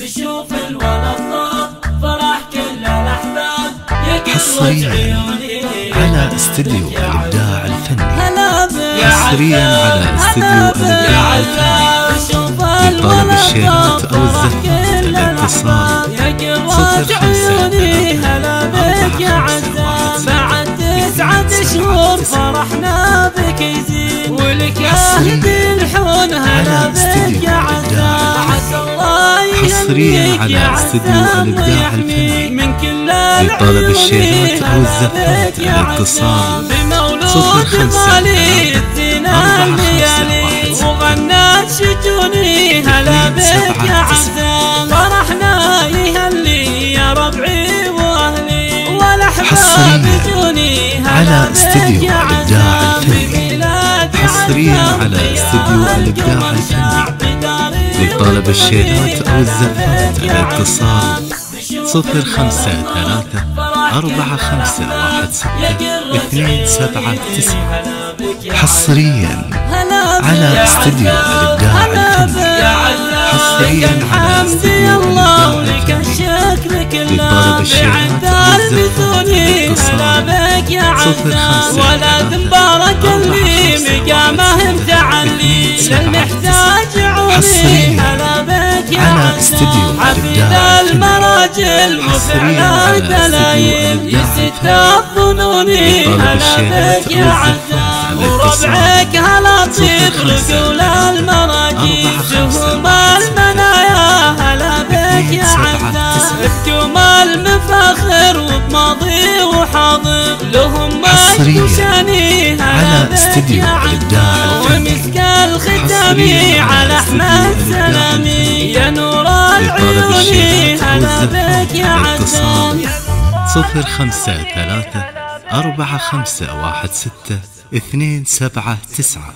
بشوف الولد فرح كل الاحزاب عيوني على استديو الإبداع الفني. حصريا على استديو الإبداع الفني. لطلب الشيرات أو الزفه الاتصال. صفر. خمسه شهور فرحنا بك يزيد ولك يا أهل الحون هلا بك يا حصريا على استديو الابداع الفني. لطلب الشيرات أو الزفات الاتصال. صفر خمسة أربعة خمسة واحد شجوني هلا بك يا عزام فرحنا يهلي يا ربعي واهلي والاحباب حصرياً جوني هلا بك يا الإبداع لطلب الشيرات أو الزفات الاتصال عزام. صفر خمسة ثلاثة أربعة خمسة واحد ستة اثنين سبعة تسعة حصريا على استديو الإبداع الفني حصريا على استديو الإبداع الفني لطلب الشيرات والاتصال. هلا بك يا صفر خمسة ثلاثة أربعة خمسة استديو. المراجل يست الفني. الظنوني لطلب هلا بك يا عزام. وربعك هلا طيب رجول المراجل واحد المنايا هلا بك يا عزام. بجمال مفاخر وبماضي وحاضر لهم ما حصرياً على بك استديو يا عزام الفني. ومسك الختامي على احمد بك يا عزام صفر خمسة ثلاثة أربعة خمسة واحد ستة اثنين سبعة تسعة.